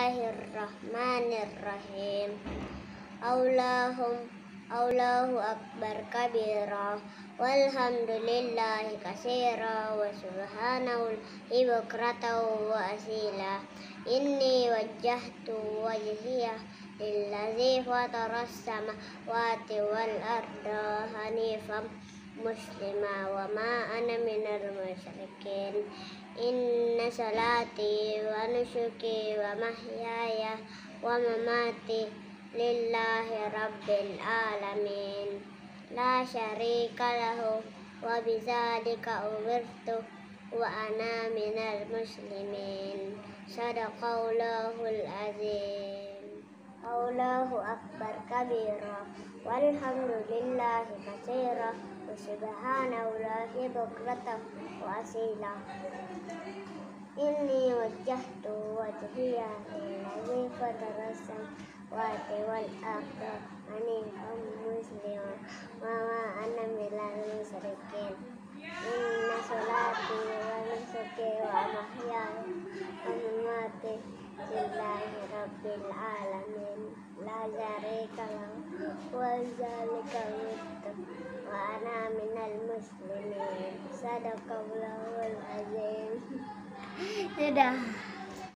الله الرحمن الرحيم اللهم الله أكبر كبيرا والحمد لله كثيرا وسبحانه بكرة وأصيلا إني وجهت وجهي للذي فطر السماوات والأرض حنيفا مسلما وما أنا من المشركين. إن صلاتي ونسكي ومحياي ومماتي لله رب العالمين. لا شريك له وبذلك أمرت وأنا من المسلمين. صدق الله العظيم. الله أكبر كبيرا. والحمد لله كثيرا. وسبحان الله بكرة وأصيلا إني وجهت وجهي للذي فطر السماوات والأرض حنيفا مسلما وما أنا من المشركين إن صلاتي ونسكي ومحياي ومماتي لله رب العالمين لا شريك له وذلك أمرت وأنا من المسلمين صدق الله العظيم Sudah.